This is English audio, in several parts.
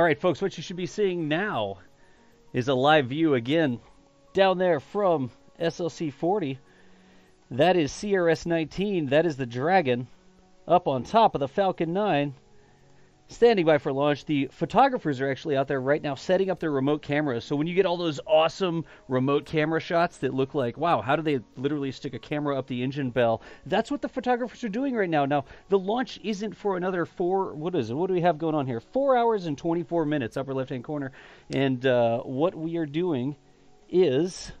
All right, folks, what you should be seeing now is a live view again down there from SLC 40. That is CRS 19. That is the Dragon up on top of the Falcon 9 standing by for launch. The photographers are actually out there right now setting up their remote cameras. So when you get all those awesome remote camera shots that look like, wow, how do they literally stick a camera up the engine bell? That's what the photographers are doing right now. Now, the launch isn't for another four, what is it? What do we have going on here? Four hours and 24 minutes, upper left hand corner. And uh, what we are doing is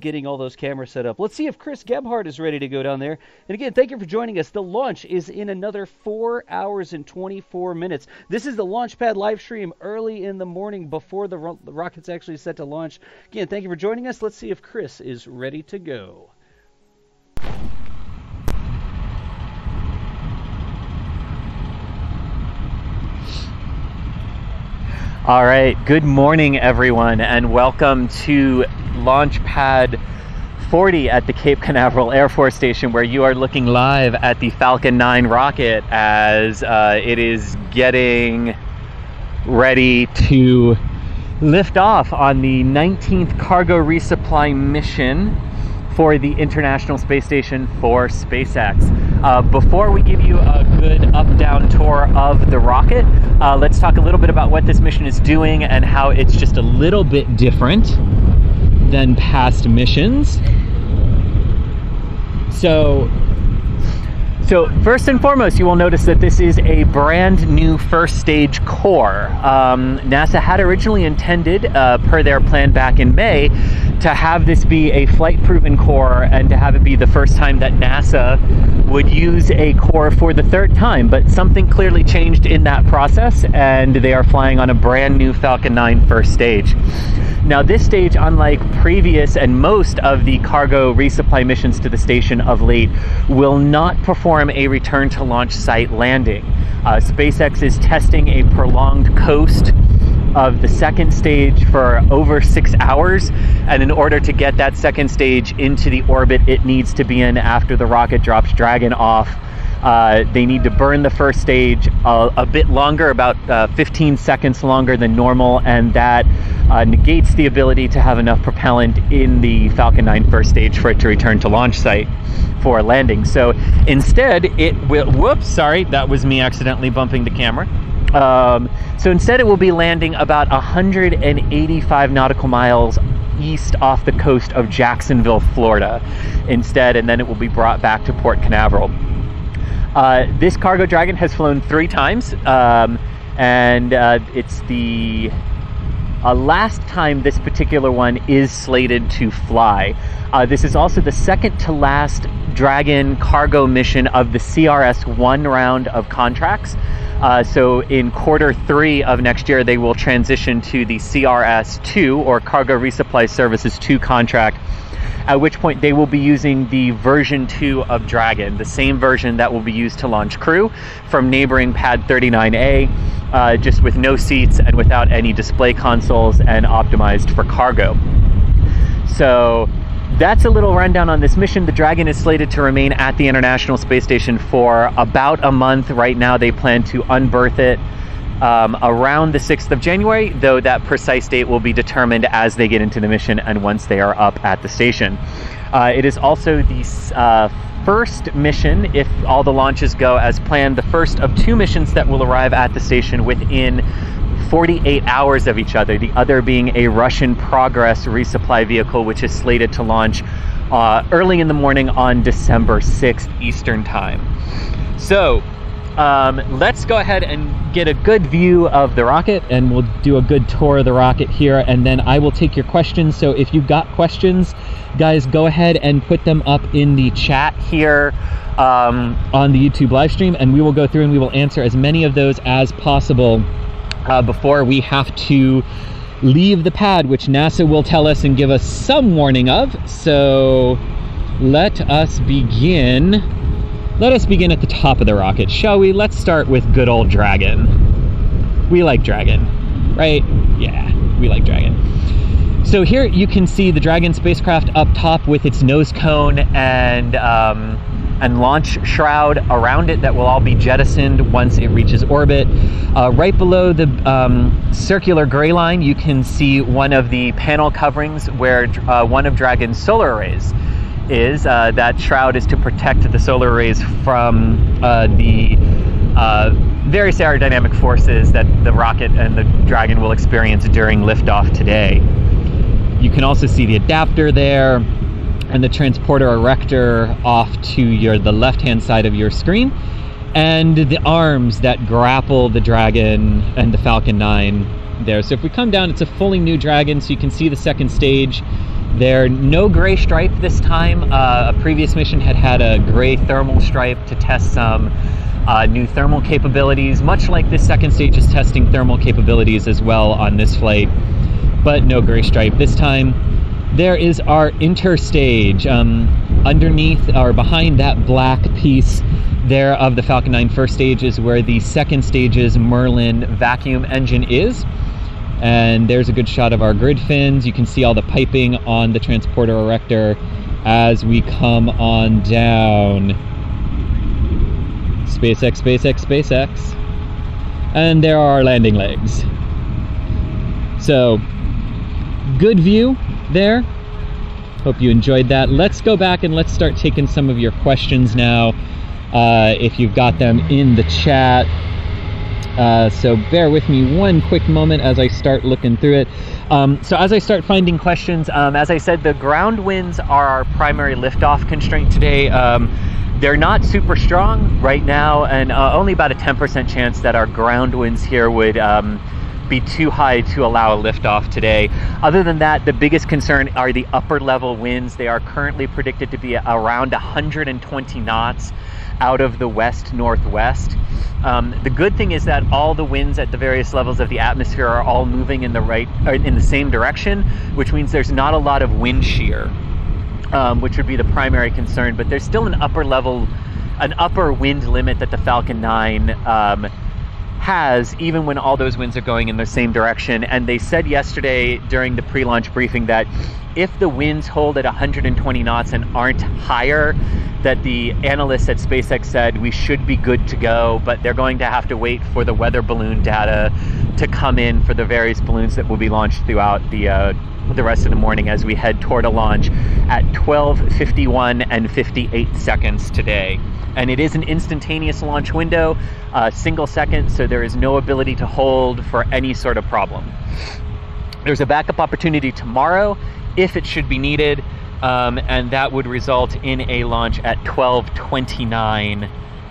getting all those cameras set up. Let's see if Chris Gebhardt is ready to go down there. And again, thank you for joining us. The launch is in another 4 hours and 24 minutes. This is the Launchpad live stream early in the morning before the, ro- the rocket's actually set to launch. Again, thank you for joining us. Let's see if Chris is ready to go. All right, good morning, everyone, and welcome to Launchpad 40 at the Cape Canaveral Air Force Station, where you are looking live at the Falcon 9 rocket as uh, it is getting ready to lift off on the 19th cargo resupply mission for the International Space Station for SpaceX. Uh, before we give you a good up down tour of the rocket, uh, let's talk a little bit about what this mission is doing and how it's just a little bit different than past missions. So, so first and foremost, you will notice that this is a brand new first stage core. Um, NASA had originally intended, uh, per their plan back in May, to have this be a flight proven core and to have it be the first time that NASA would use a core for the third time. But something clearly changed in that process, and they are flying on a brand new Falcon 9 first stage. Now, this stage, unlike previous and most of the cargo resupply missions to the station of late, will not perform a return to launch site landing. Uh, SpaceX is testing a prolonged coast of the second stage for over six hours. And in order to get that second stage into the orbit it needs to be in after the rocket drops Dragon off, uh, they need to burn the first stage a, a bit longer, about uh, 15 seconds longer than normal, and that uh, negates the ability to have enough propellant in the Falcon 9 first stage for it to return to launch site for landing. So instead, it will. Whoops, sorry, that was me accidentally bumping the camera. Um, so instead, it will be landing about 185 nautical miles east off the coast of Jacksonville, Florida, instead, and then it will be brought back to Port Canaveral. Uh, this cargo dragon has flown three times, um, and uh, it's the uh, last time this particular one is slated to fly. Uh, this is also the second to last Dragon cargo mission of the CRS 1 round of contracts. Uh, so in quarter three of next year, they will transition to the CRS 2 or Cargo Resupply Services 2 contract at which point they will be using the version 2 of Dragon, the same version that will be used to launch crew from neighboring Pad 39A, uh, just with no seats and without any display consoles and optimized for cargo. So that's a little rundown on this mission. The Dragon is slated to remain at the International Space Station for about a month. Right now, they plan to unberth it um, around the 6th of January, though that precise date will be determined as they get into the mission and once they are up at the station. Uh, it is also the uh, first mission, if all the launches go as planned, the first of two missions that will arrive at the station within 48 hours of each other, the other being a Russian Progress resupply vehicle, which is slated to launch uh, early in the morning on December 6th Eastern Time. So, um, let's go ahead and get a good view of the rocket and we'll do a good tour of the rocket here and then I will take your questions. So if you've got questions, guys, go ahead and put them up in the chat here um, on the YouTube live stream and we will go through and we will answer as many of those as possible uh, before we have to leave the pad, which NASA will tell us and give us some warning of. So let us begin let us begin at the top of the rocket, shall we? Let's start with good old Dragon. We like Dragon, right? Yeah, we like Dragon. So here you can see the Dragon spacecraft up top with its nose cone and um, and launch shroud around it that will all be jettisoned once it reaches orbit. Uh, right below the um, circular gray line, you can see one of the panel coverings where uh, one of Dragon's solar arrays is. Uh, that shroud is to protect the solar arrays from uh, the uh, various aerodynamic forces that the rocket and the Dragon will experience during liftoff today. You can also see the adapter there and the transporter erector off to your the left-hand side of your screen and the arms that grapple the Dragon and the Falcon 9 there. So if we come down, it's a fully new Dragon, so you can see the second stage there. No gray stripe this time. Uh, a previous mission had had a gray thermal stripe to test some uh, new thermal capabilities, much like this second stage is testing thermal capabilities as well on this flight, but no gray stripe this time. There is our interstage. Um, underneath or behind that black piece there of the Falcon 9 first stage is where the second stage's Merlin vacuum engine is. And there's a good shot of our grid fins. You can see all the piping on the transporter erector as we come on down. SpaceX, SpaceX, SpaceX. And there are our landing legs. So, good view there. Hope you enjoyed that. Let's go back and let's start taking some of your questions now, uh, if you've got them in the chat. Uh, so bear with me one quick moment as I start looking through it. Um, so as I start finding questions, um, as I said, the ground winds are our primary liftoff constraint today. Um, they're not super strong right now, and uh, only about a 10% chance that our ground winds here would um, be too high to allow a liftoff today. Other than that, the biggest concern are the upper level winds. They are currently predicted to be around 120 knots out of the west northwest. Um, the good thing is that all the winds at the various levels of the atmosphere are all moving in the right in the same direction, which means there's not a lot of wind shear, um, which would be the primary concern. But there's still an upper level, an upper wind limit that the Falcon 9 um, has, even when all those winds are going in the same direction. And they said yesterday during the pre launch briefing that if the winds hold at 120 knots and aren't higher, that the analysts at SpaceX said we should be good to go, but they're going to have to wait for the weather balloon data to come in for the various balloons that will be launched throughout the uh, the rest of the morning as we head toward a launch at 12:51 and 58 seconds today. And it is an instantaneous launch window, a single second, so there is no ability to hold for any sort of problem. There's a backup opportunity tomorrow if it should be needed, um, and that would result in a launch at 12:29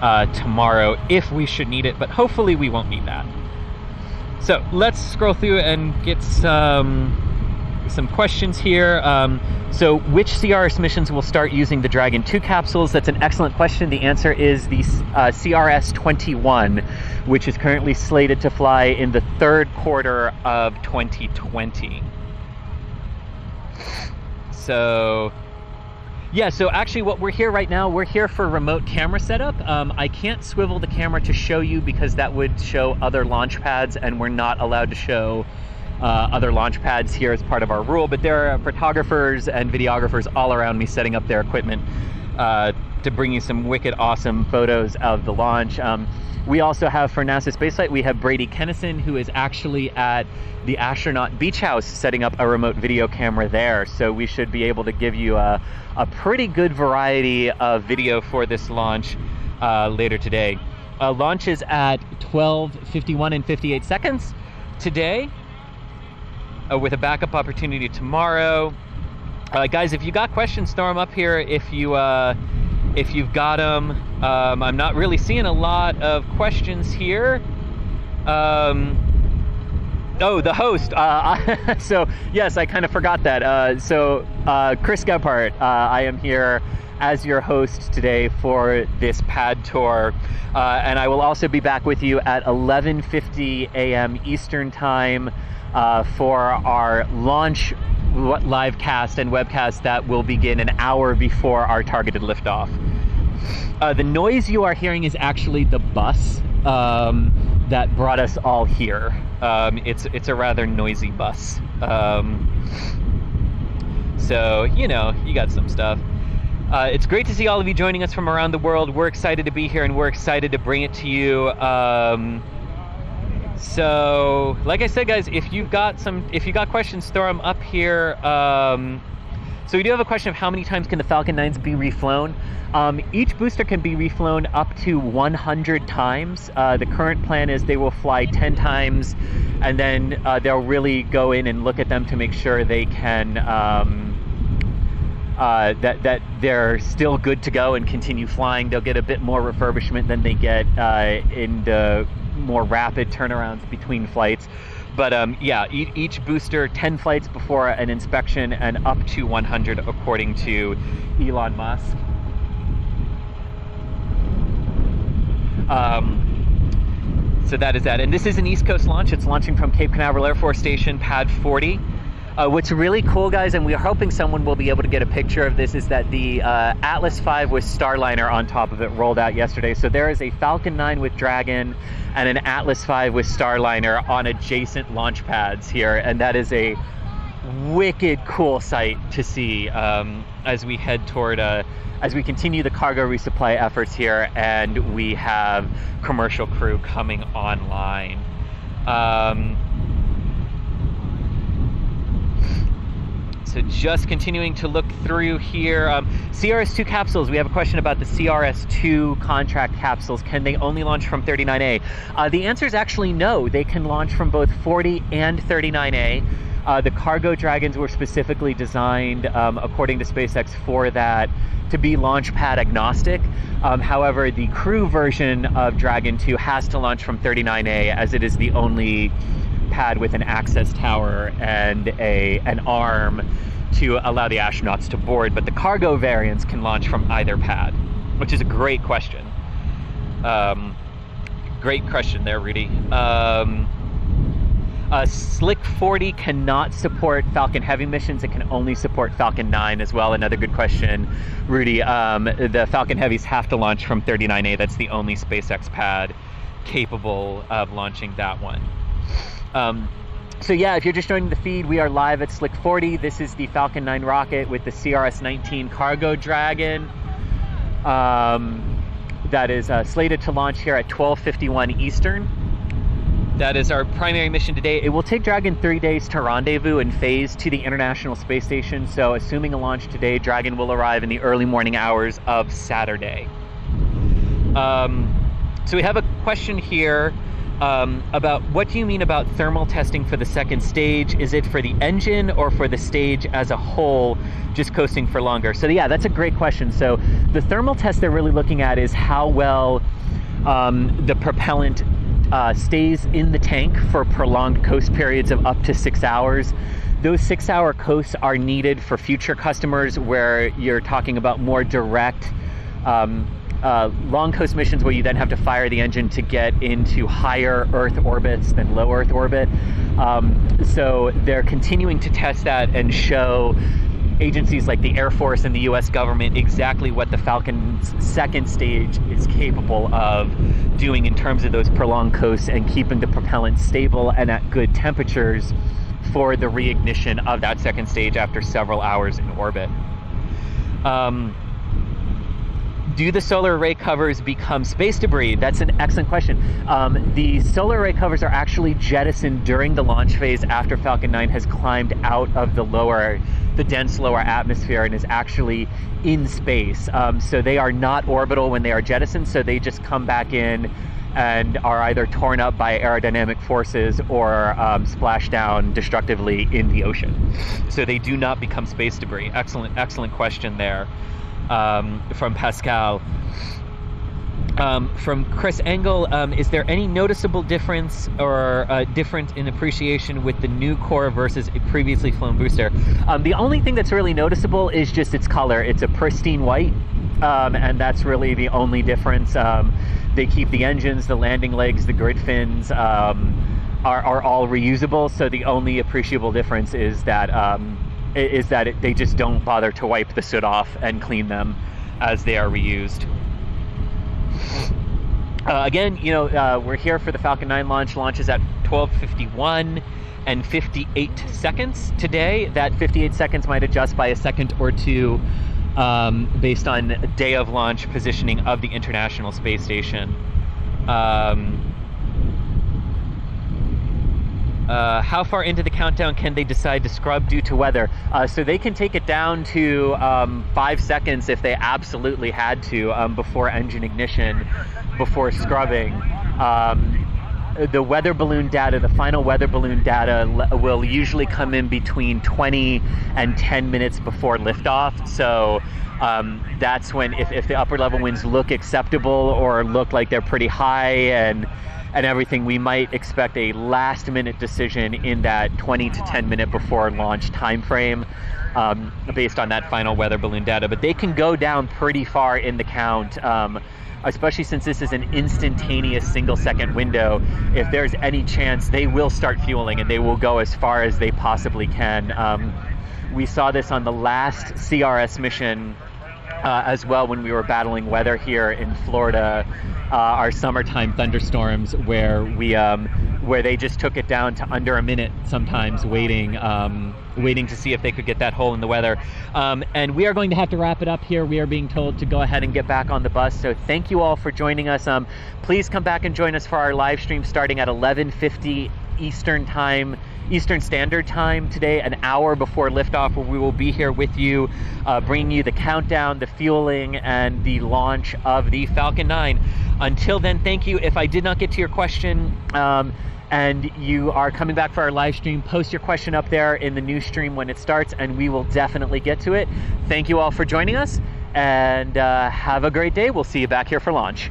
uh, tomorrow if we should need it, but hopefully we won't need that. So let's scroll through and get some some questions here. Um, so, which CRS missions will start using the Dragon 2 capsules? That's an excellent question. The answer is the uh, CRS 21, which is currently slated to fly in the third quarter of 2020. So, yeah, so actually, what we're here right now, we're here for remote camera setup. Um, I can't swivel the camera to show you because that would show other launch pads, and we're not allowed to show uh, other launch pads here as part of our rule, but there are photographers and videographers all around me setting up their equipment uh, to bring you some wicked awesome photos of the launch. Um, we also have for NASA Spaceflight, we have Brady Kenniston, who is actually at the astronaut beach house setting up a remote video camera there. So we should be able to give you a, a pretty good variety of video for this launch uh, later today. Uh, launches at 12:51 and 58 seconds today uh, with a backup opportunity tomorrow. Uh, guys, if you got questions, throw them up here. If you uh, if you've got them, um, I'm not really seeing a lot of questions here. Um, oh, the host. Uh, so yes, I kind of forgot that. Uh, so uh, Chris Gebhardt, uh, I am here as your host today for this pad tour, uh, and I will also be back with you at 11:50 a.m. Eastern time uh, for our launch live cast and webcast that will begin an hour before our targeted liftoff. Uh, the noise you are hearing is actually the bus um, that brought us all here. Um, it's it's a rather noisy bus. Um, so you know you got some stuff. Uh, it's great to see all of you joining us from around the world. We're excited to be here and we're excited to bring it to you. Um, so, like I said, guys, if you've got some, if you got questions, throw them up here. Um, so we do have a question of how many times can the Falcon 9s be reflown? Um, each booster can be reflown up to 100 times. Uh, the current plan is they will fly 10 times, and then uh, they'll really go in and look at them to make sure they can. Um, uh, that that they're still good to go and continue flying. They'll get a bit more refurbishment than they get uh, in the more rapid turnarounds between flights. But um, yeah, e- each booster 10 flights before an inspection and up to 100 according to Elon Musk. Um, so that is that. And this is an East Coast launch. It's launching from Cape Canaveral Air Force Station, Pad 40. Uh, what's really cool, guys, and we're hoping someone will be able to get a picture of this, is that the uh, Atlas V with Starliner on top of it rolled out yesterday. So there is a Falcon 9 with Dragon and an Atlas V with Starliner on adjacent launch pads here, and that is a wicked cool sight to see um, as we head toward uh, as we continue the cargo resupply efforts here and we have commercial crew coming online. Um, so just continuing to look through here. Um, CRS2 capsules, we have a question about the CRS2 contract capsules. Can they only launch from 39A? Uh, the answer is actually no. They can launch from both 40 and 39A. Uh, the cargo dragons were specifically designed, um, according to SpaceX, for that to be launch pad agnostic. Um, however, the crew version of Dragon 2 has to launch from 39A as it is the only pad with an access tower and a an arm to allow the astronauts to board. But the cargo variants can launch from either pad, which is a great question. Um, great question there, Rudy. Um, Slick 40 cannot support Falcon Heavy missions. It can only support Falcon 9 as well. Another good question, Rudy. Um, the Falcon Heavies have to launch from 39A. That's the only SpaceX pad capable of launching that one. Um, so yeah, if you're just joining the feed, we are live at Slick 40. This is the Falcon 9 rocket with the CRS-19 Cargo Dragon. Um, that is uh, slated to launch here at 12:51 Eastern. That is our primary mission today. It will take Dragon three days to rendezvous and phase to the International Space Station. So, assuming a launch today, Dragon will arrive in the early morning hours of Saturday. Um, so, we have a question here um, about what do you mean about thermal testing for the second stage? Is it for the engine or for the stage as a whole, just coasting for longer? So, yeah, that's a great question. So, the thermal test they're really looking at is how well um, the propellant uh, stays in the tank for prolonged coast periods of up to six hours. Those six hour coasts are needed for future customers where you're talking about more direct. Um, uh, long coast missions where you then have to fire the engine to get into higher Earth orbits than low Earth orbit. Um, so they're continuing to test that and show agencies like the Air Force and the US government exactly what the Falcon's second stage is capable of doing in terms of those prolonged coasts and keeping the propellant stable and at good temperatures for the reignition of that second stage after several hours in orbit. Um, do the solar array covers become space debris? That's an excellent question. Um, the solar array covers are actually jettisoned during the launch phase after Falcon 9 has climbed out of the lower, the dense lower atmosphere and is actually in space. Um, so they are not orbital when they are jettisoned, so they just come back in and are either torn up by aerodynamic forces or um, splash down destructively in the ocean. So they do not become space debris. Excellent, excellent question there um, from Pascal. Um, from Chris Engel, um, is there any noticeable difference or uh, difference in appreciation with the new core versus a previously flown booster? Um, the only thing that's really noticeable is just its color. It's a pristine white, um, and that's really the only difference. Um, they keep the engines, the landing legs, the grid fins. Um, are, are all reusable, so the only appreciable difference is that is that it, they just don't bother to wipe the soot off and clean them as they are reused. Uh, again, you know, uh, we're here for the Falcon 9 launch. Launches at 12:51 and 58 seconds today. That 58 seconds might adjust by a second or two um, based on day of launch positioning of the International Space Station. Um, uh, how far into the countdown can they decide to scrub due to weather? Uh, so they can take it down to um, five seconds if they absolutely had to um, before engine ignition, before scrubbing. Um, the weather balloon data, the final weather balloon data, will usually come in between 20 and 10 minutes before liftoff. So um, that's when, if, if the upper level winds look acceptable or look like they're pretty high and and everything, we might expect a last minute decision in that 20 to 10 minute before launch time frame um, based on that final weather balloon data. But they can go down pretty far in the count. Um, especially since this is an instantaneous single second window, if there's any chance, they will start fueling and they will go as far as they possibly can. Um, we saw this on the last CRS mission uh, as well when we were battling weather here in Florida, uh, our summertime thunderstorms, where we um, where they just took it down to under a minute sometimes, waiting um, waiting to see if they could get that hole in the weather. Um, and we are going to have to wrap it up here. We are being told to go ahead and get back on the bus. So thank you all for joining us. Um, please come back and join us for our live stream starting at 11:50 Eastern time Eastern Standard Time today, an hour before liftoff, where we will be here with you, uh, bringing you the countdown, the fueling, and the launch of the Falcon 9. Until then, thank you. If I did not get to your question, um, and you are coming back for our live stream, post your question up there in the new stream when it starts, and we will definitely get to it. Thank you all for joining us, and uh, have a great day. We'll see you back here for launch.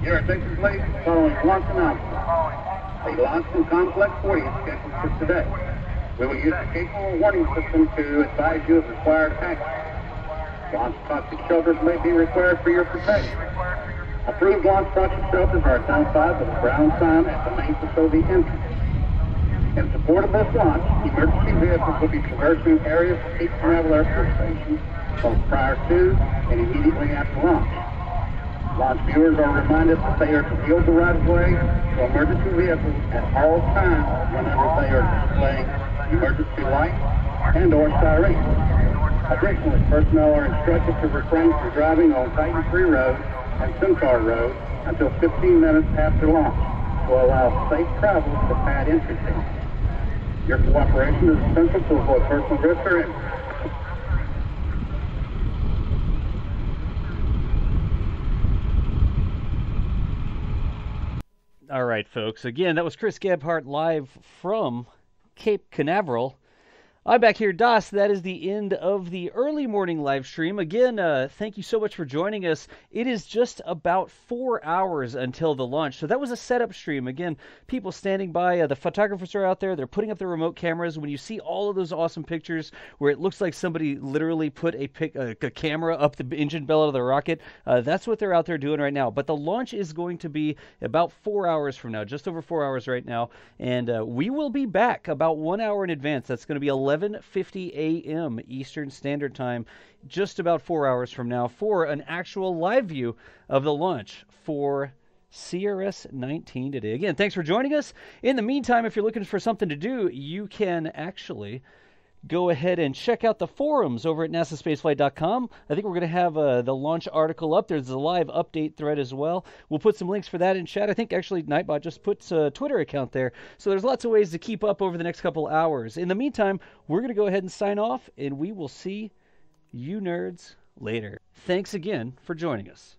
Here, Lake, following launch announcement. A launch Complex 40 is scheduled for today. We will use the capable warning system to advise you of required action. Launch toxic shelters may be required for your protection. Approved launch toxic shelters are identified with a brown sign at the main facility entrance. In support of this launch, emergency vehicles will be traversing areas of Cape Canaveral Air Force Station both prior to and immediately after launch. Launch viewers are reminded that they are to yield the right of way to emergency vehicles at all times whenever they are displaying emergency lights and or sirens. Additionally, personnel are instructed to refrain from driving on Titan 3 Road and Centaur Road until 15 minutes after launch to allow safe travel to pad entry points. Your cooperation is essential to avoid personal risk or injury. All right, folks. Again, that was Chris Gebhardt live from Cape Canaveral. I'm back here, Das. That is the end of the early morning live stream. Again, uh, thank you so much for joining us. It is just about four hours until the launch. So that was a setup stream. Again, people standing by. Uh, the photographers are out there. They're putting up their remote cameras. When you see all of those awesome pictures where it looks like somebody literally put a, pic, uh, a camera up the engine bell of the rocket, uh, that's what they're out there doing right now. But the launch is going to be about four hours from now, just over four hours right now. And uh, we will be back about one hour in advance. That's going to be 11 11:50 a.m. Eastern Standard Time, just about 4 hours from now for an actual live view of the launch for CRS 19 today. Again, thanks for joining us. In the meantime, if you're looking for something to do, you can actually go ahead and check out the forums over at nasaspaceflight.com. I think we're going to have uh, the launch article up. There's a live update thread as well. We'll put some links for that in chat. I think actually Nightbot just puts a Twitter account there. So there's lots of ways to keep up over the next couple hours. In the meantime, we're going to go ahead and sign off, and we will see you nerds later. Thanks again for joining us.